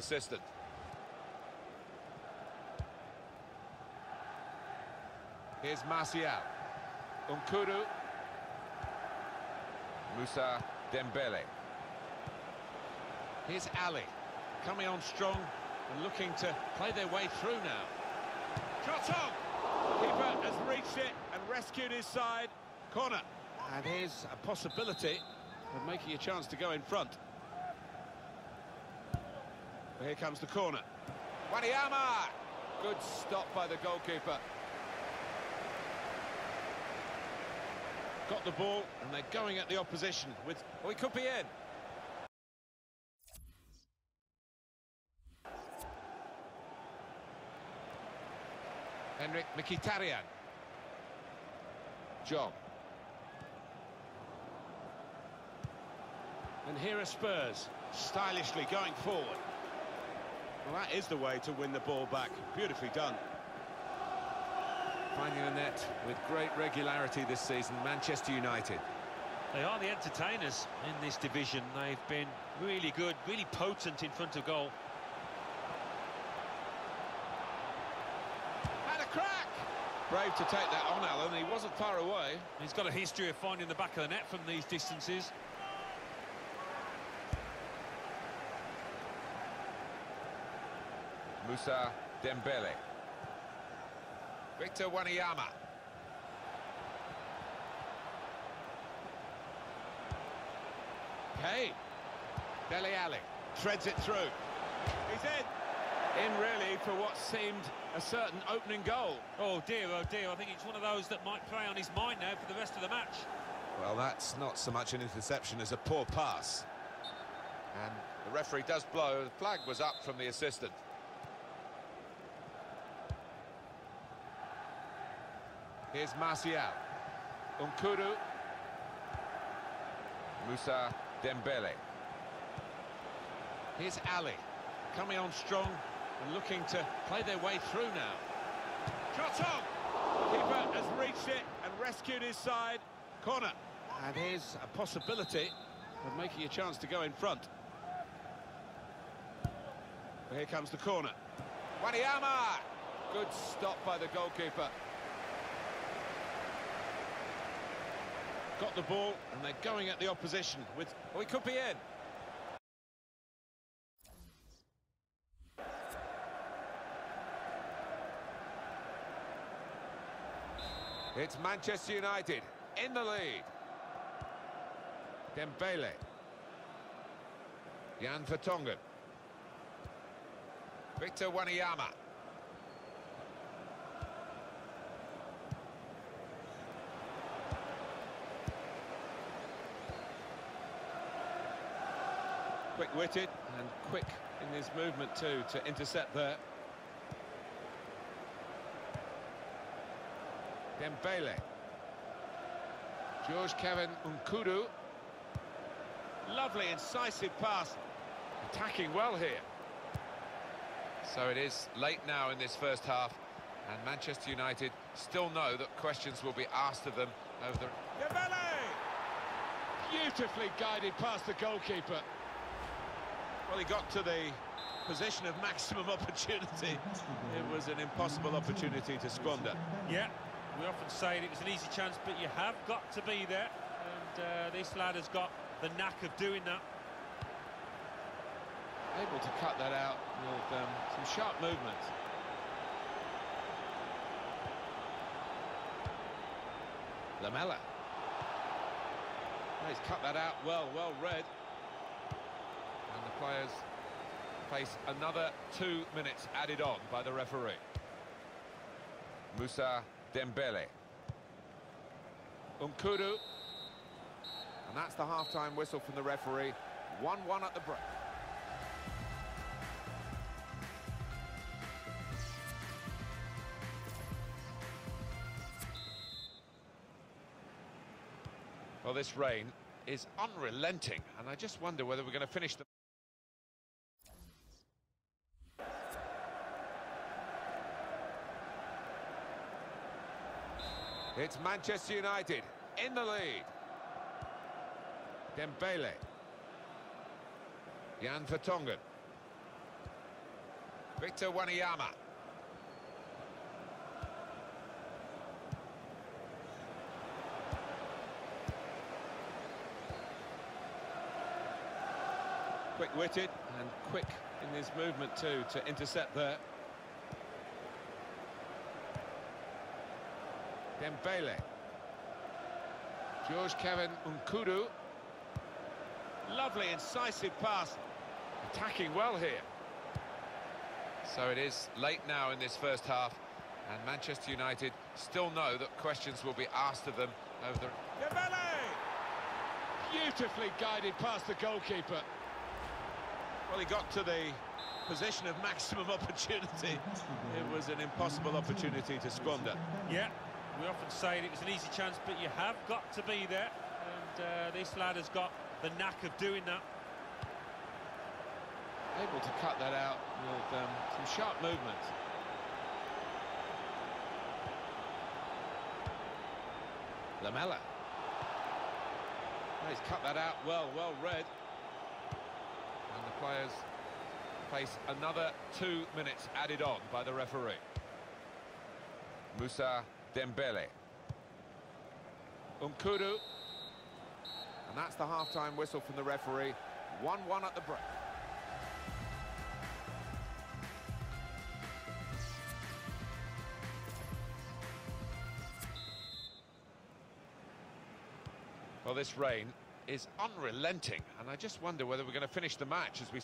assistant. Here's Martial. Nkoudou. Moussa Dembele. Here's Alli, coming on strong and looking to play their way through now. Shot on! Keeper has reached it and rescued his side. Corner. And here's a possibility of making a chance to go in front. Here comes the corner. Wanyama! Good stop by the goalkeeper. Got the ball, and they're going at the opposition with... He could be in. Henrik Mkhitaryan. John. And here are Spurs, stylishly going forward. Well, that is the way to win the ball back. Beautifully done. Finding the net with great regularity this season, Manchester United. They are the entertainers in this division. They've been really good, really potent in front of goal. Had a crack! Brave to take that on, Alan. He wasn't far away. He's got a history of finding the back of the net from these distances. Moussa Dembele. Victor Wanyama. Kane. Dele Alli treads it through. He's in. In really for what seemed a certain opening goal. Oh dear, oh dear, I think it's one of those that might play on his mind now for the rest of the match. Well, that's not so much an interception as a poor pass. And the referee does blow. The flag was up from the assistant. Here's Martial. Nkoudou. Moussa Dembele. Here's Alli, coming on strong and looking to play their way through now. Shot on! Keeper has reached it and rescued his side. Corner. And here's a possibility of making a chance to go in front. Here comes the corner. Wanyama! Good stop by the goalkeeper. Got the ball, and they're going at the opposition with... He could be in. It's Manchester United in the lead. Dembele. Jan Vertonghen. Victor Wanyama. Quick-witted and quick in his movement too to intercept there. Dembele. George Kevin Nkoudou. Lovely incisive pass. Attacking well here. So it is late now in this first half and Manchester United still know that questions will be asked of them over the... Dembele! Beautifully guided past the goalkeeper. Well, he got to the position of maximum opportunity. It was an impossible opportunity to squander. Yeah, we often say it was an easy chance, but you have got to be there. And uh, this lad has got the knack of doing that. Able to cut that out with um, some sharp movement. Lamela. He's cut that out well, well read. Players face another two minutes added on by the referee. Moussa Dembele. Nkoudou. And that's the half-time whistle from the referee. 1-1 at the break. Well, this rain is unrelenting, and I just wonder whether we're going to finish the... It's Manchester United in the lead. Dembele. Jan Vertonghen. Victor Wanyama. Quick-witted and quick in his movement too to intercept there. Dembele. George Kevin Nkoudou. Lovely incisive pass. Attacking well here. So it is late now in this first half, and Manchester United still know that questions will be asked of them over the... Dembele! Beautifully guided past the goalkeeper. Well, he got to the position of maximum opportunity. It was an impossible opportunity to squander. Yeah, we often say it was an easy chance, but you have got to be there. And uh, this lad has got the knack of doing that. Able to cut that out with um, some sharp movement. Lamela. He's cut that out well, well read. And the players face another two minutes added on by the referee. Moussa Dembele. Nkoudou. And that's the half-time whistle from the referee. 1-1 at the break. Well, this rain is unrelenting, and I just wonder whether we're going to finish the match as we...